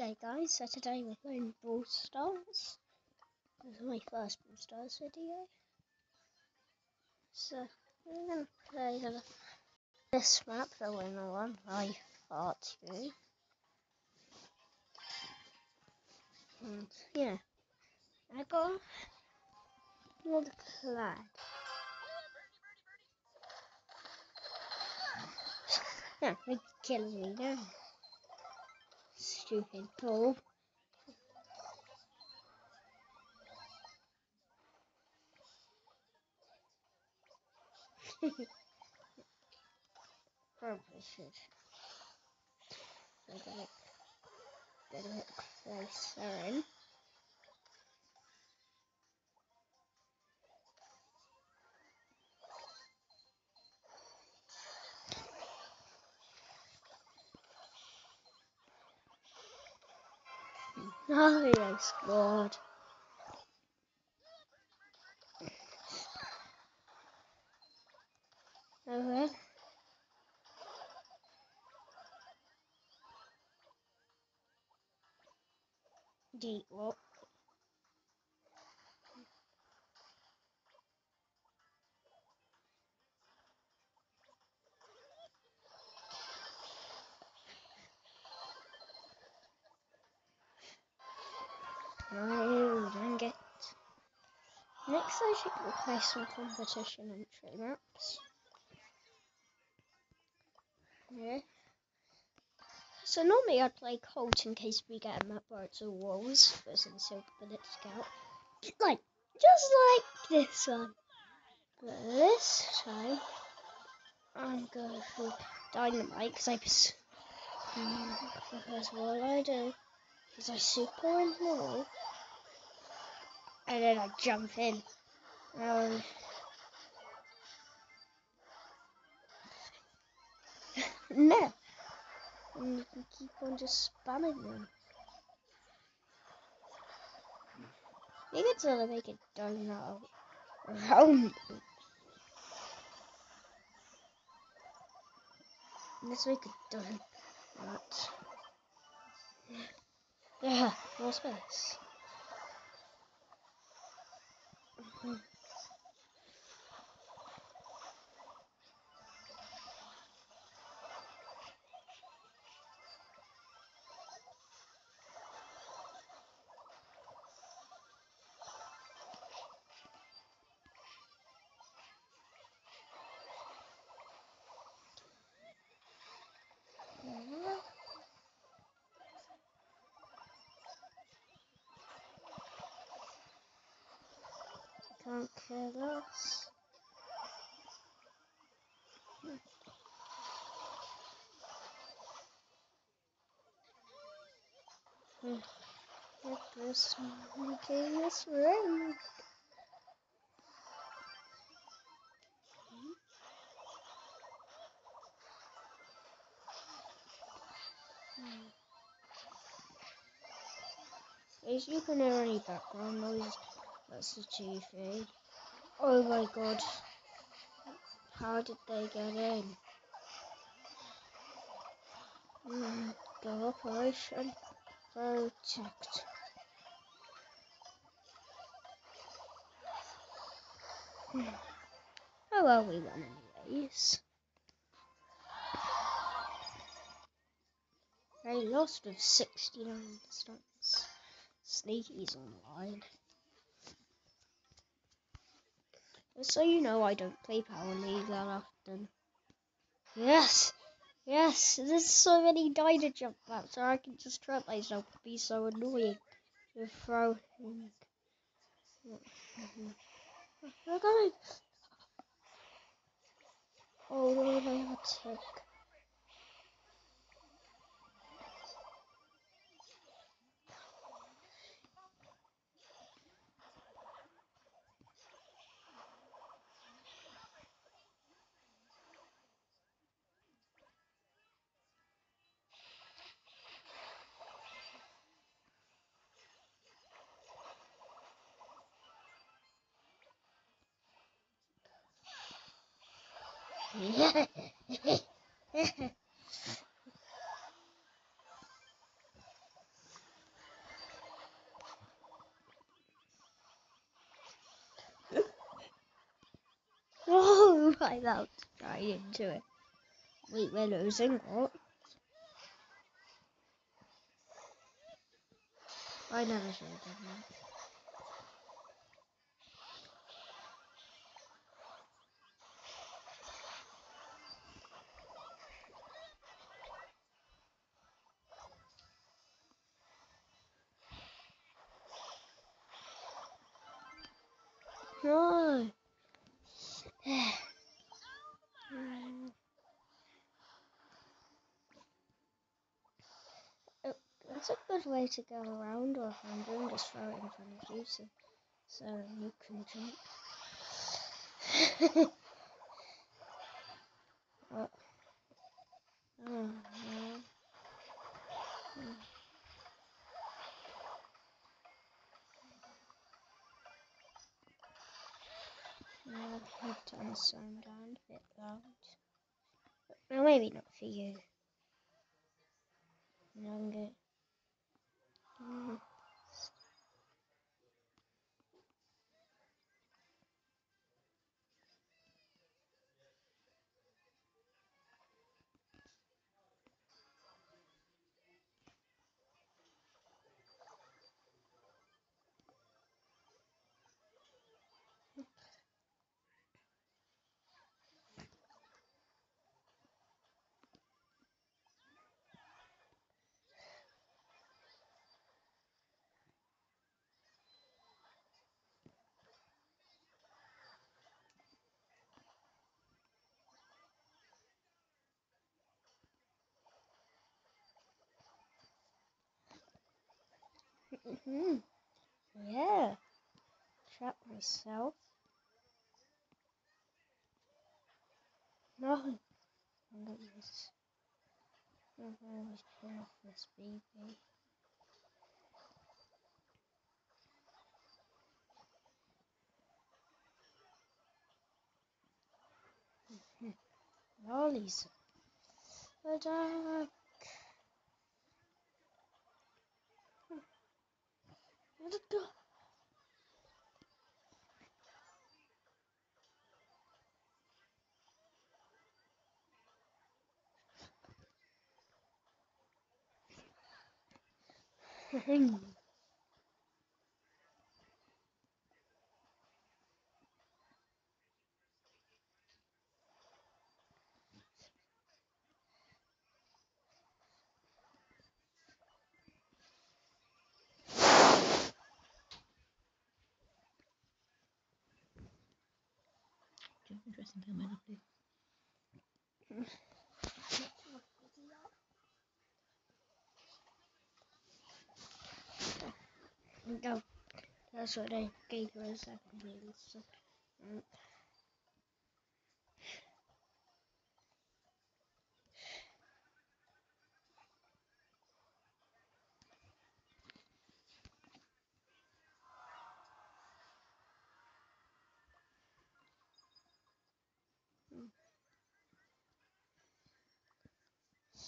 Okay guys, so today we're playing Brawl Stars. This is my first Brawl Stars video. So, we're going to play the, this map, the winner one, by Part 2. And, yeah, I got another flag. Yeah, we're killing me. Stupid. Get a bit, get a bit Oh, I scored. Play some competition entry maps. Yeah. So normally I'd play Colt in case we get a map where it's all walls versus Silver Bullet Scout. Like, just like this one. But this time, I'm going for Dynamike because I... Mm, because what I do is I super in the and then I jump in. Um, no. And you can keep on just spamming them. You can sort of make a donut around Let's make a donut. Yeah, more space. Can't kill us. Get this making this ring. Hmm. If you can hear any background noise, that's the TV. Oh my god. How did they get in? Mm, go operation protect. Hmm. Oh well, we won anyways. They lost with 69 stunts. Sneaky's online. So you know I don't play Power League that often. Yes! Yes! There's so many dyna jump maps so I can just trap myself to be so annoying. Oh, to throw We're going! Oh no, they have a oh, right, that was right into it. Wait, we're losing what? I never should have done that. No. Oh, That's a good way to go around or if I'm and just throw it in front of you so, so you can jump. oh. Oh, no. Hmm. No, Turn sound down a bit loud. Well, maybe not for you. Younger. Mm. Hmm Yeah. Trap myself. No. I'm gonna use. I'm gonna kill off this baby. Lollies. But uh, let it go. Interesting time, my lovely. No, that's what I gave you a second means. So, mm.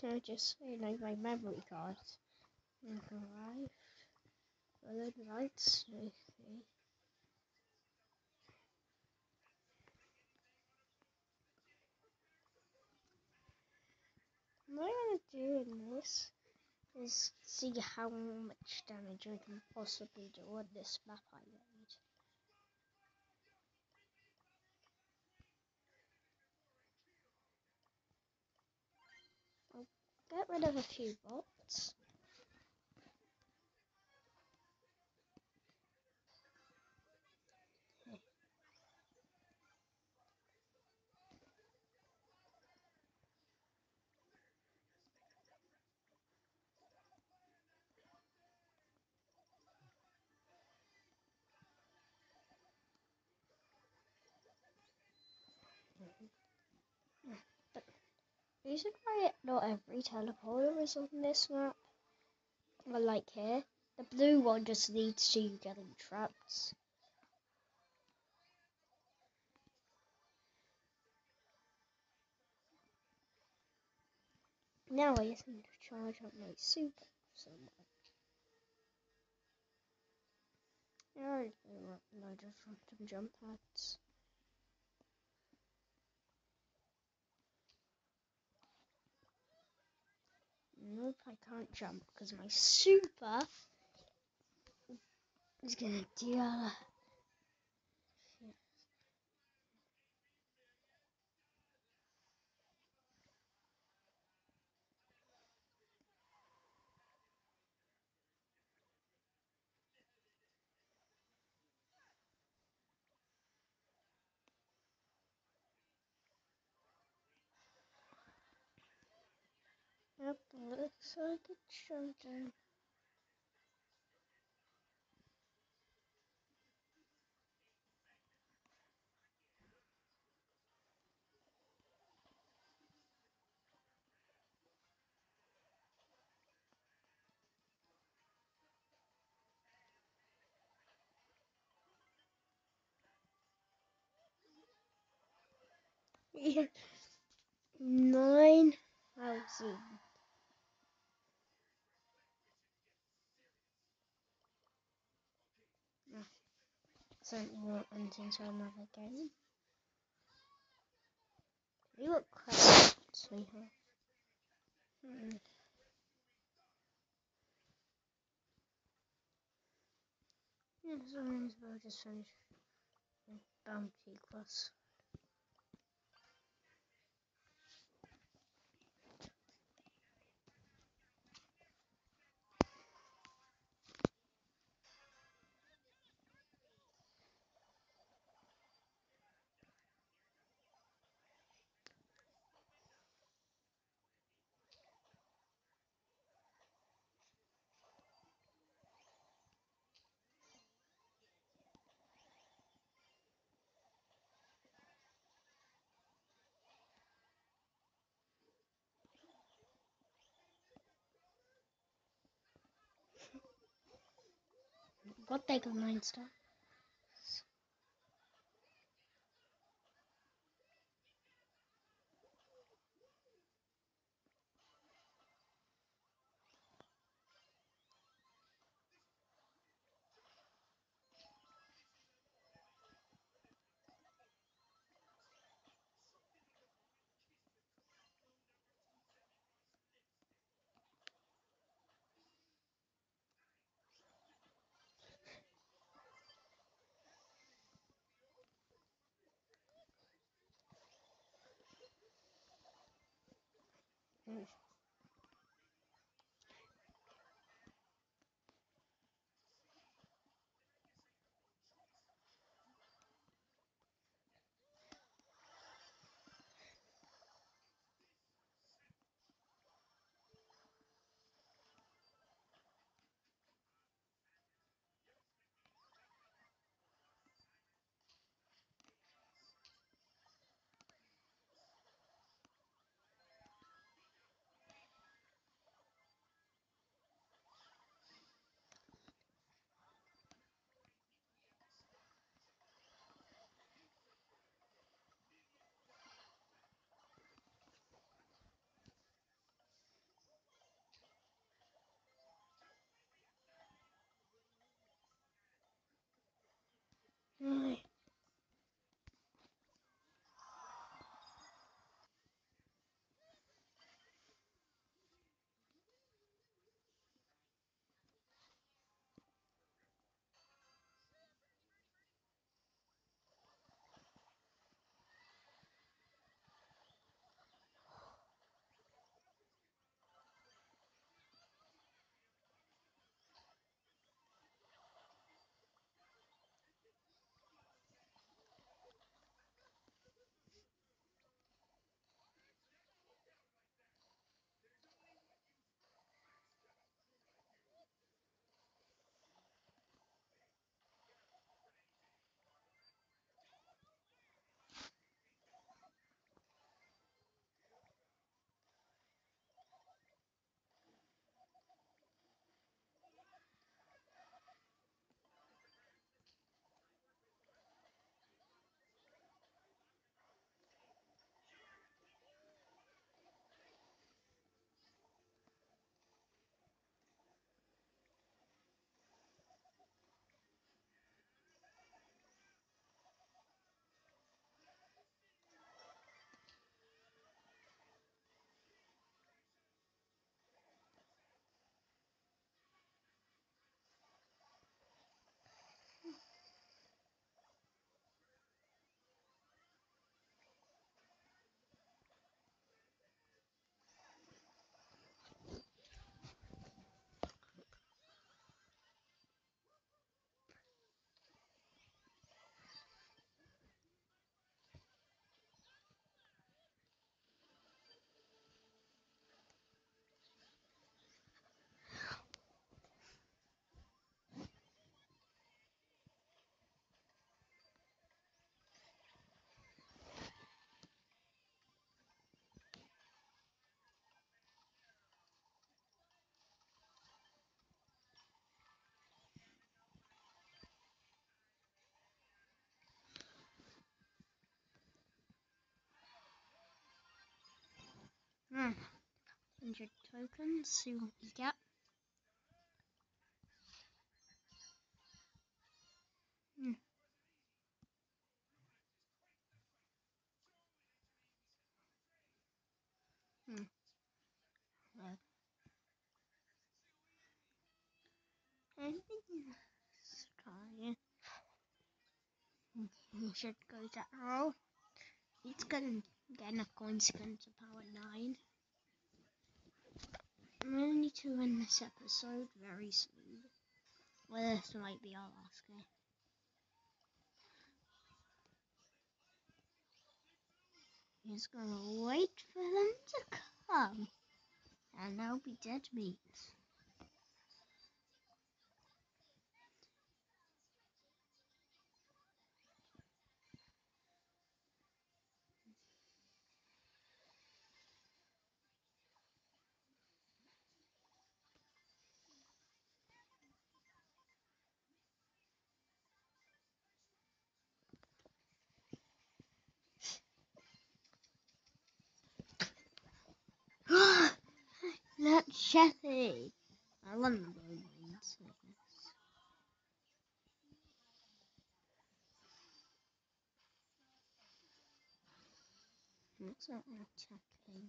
So just you know my memory card. Well then right smoothly. What I'm gonna do in this is see how much damage I can possibly do on this map I made. Get rid of a few bots. Reason why not every teleporter is on this map, well, like here, the blue one just leads to you getting trapped. Now I just need to charge up my super so much. I load of random jump pads. Nope, I can't jump because my super is gonna deal. Yep, looks like it's showtime. Yeah. Nine thousand. Won't end into another game. You look crazy, sweetheart. Hmm. Yeah, so may just finish the bounty quest. What they got nine star? Hmm. 100 tokens, see what we get. Hmm. Hmm. Well. I think let's try it. We should go that roll. It's gonna get enough coins to power 9. I'm gonna need to end this episode very soon. Well, this might be our last game. He's gonna wait for them to come, and they'll be dead meat. Shetty! I love bones. Looks like they're attacking.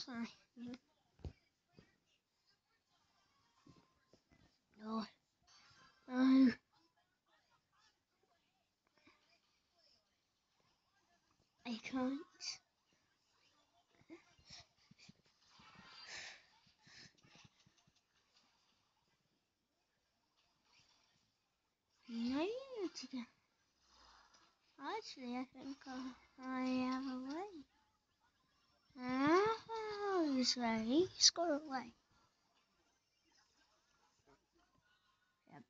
Sorry. No. I can't. Actually, I think I have a way. Ah, he's ready. He's got a way. Yep.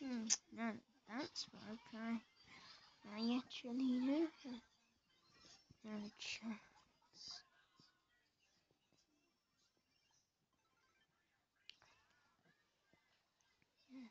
Hmm, no, that's okay. I actually her. No chance. Ah,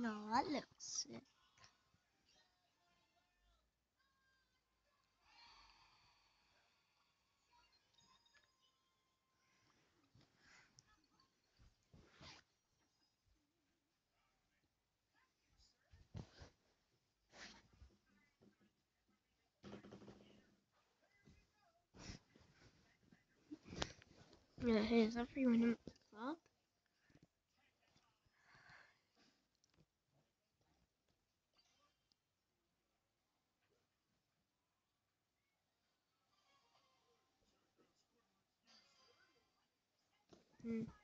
No, that looks sick. Yeah, for you? In the club.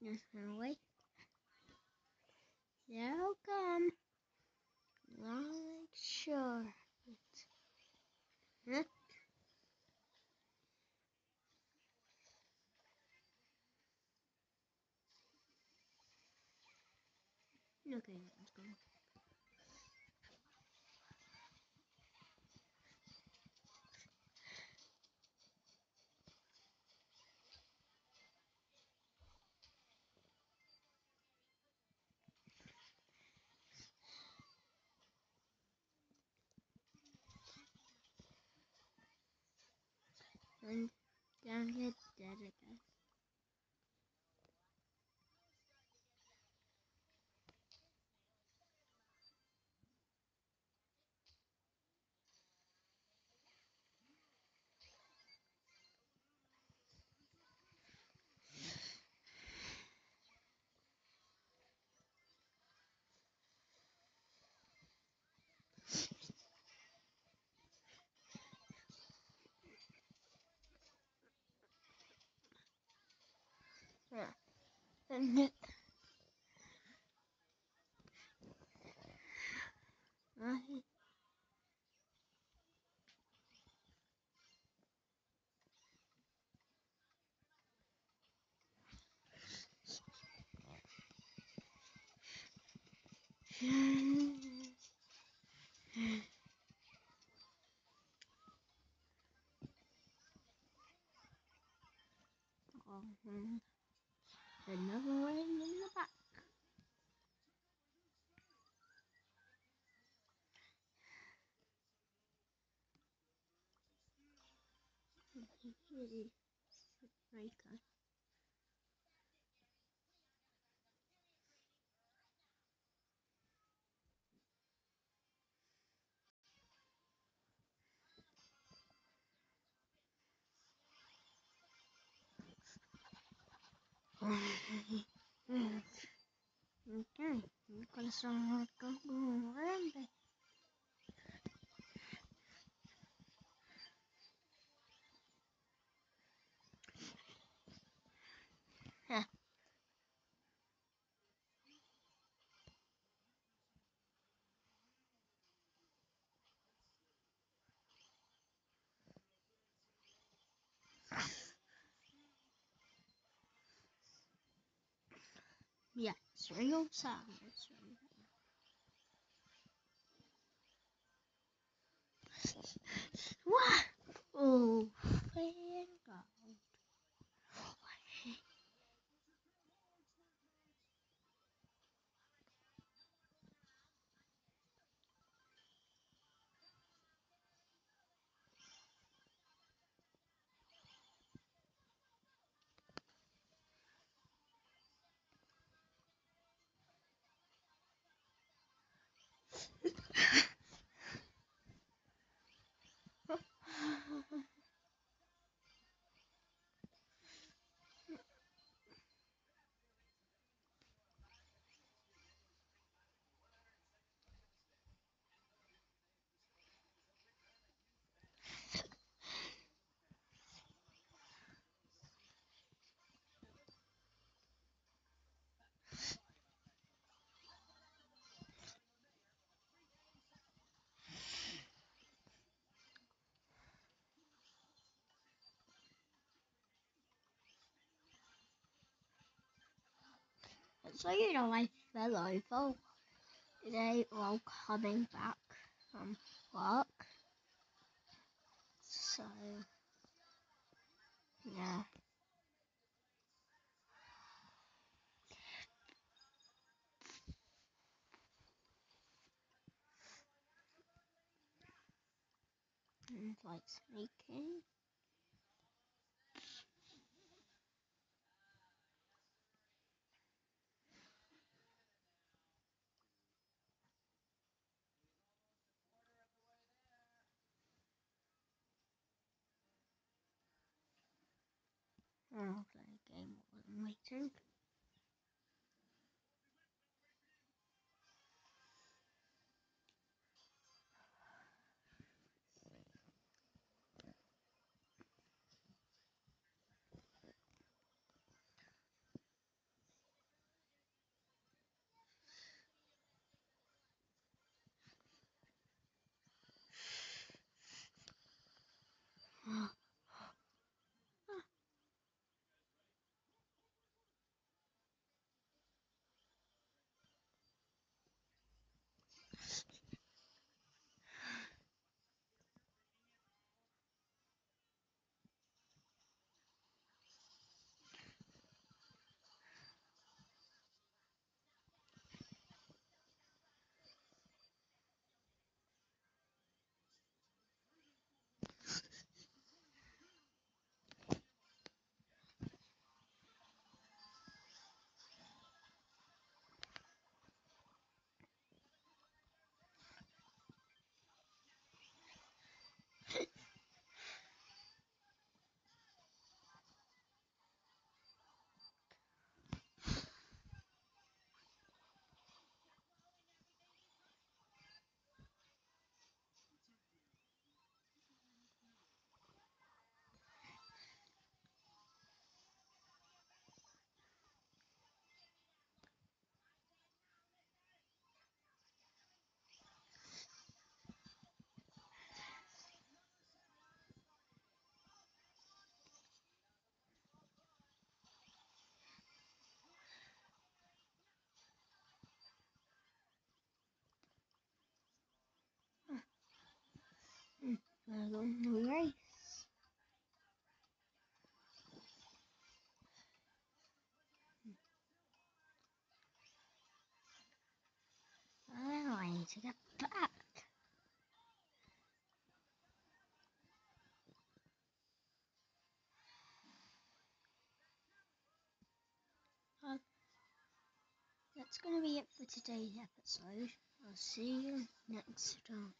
Hmm. Yes, wait. They'll come. Like sure. Huh? Okay, let's go. And don't get dead. And uh-huh it. Right. Oh, hmm. Another one in the back. Right, guys. Okay, I'm gonna start going around Yeah, real sound. What? Oh, thank God. So you know, I fell over today while coming back from work. So yeah. and like sneaking. I'll play a game Alright. I need to get back. Uh, that's going to be it for today's episode. I'll see you next time.